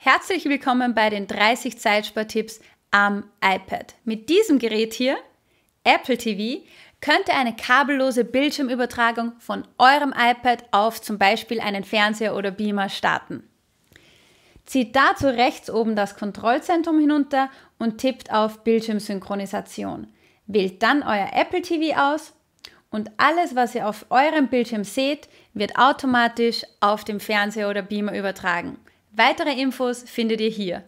Herzlich willkommen bei den 30 Zeitspartipps am iPad. Mit diesem Gerät hier, Apple TV, könnt ihr eine kabellose Bildschirmübertragung von eurem iPad auf zum Beispiel einen Fernseher oder Beamer starten. Zieht dazu rechts oben das Kontrollzentrum hinunter und tippt auf Bildschirmsynchronisation. Wählt dann euer Apple TV aus und alles, was ihr auf eurem Bildschirm seht, wird automatisch auf dem Fernseher oder Beamer übertragen. Weitere Infos findet ihr hier.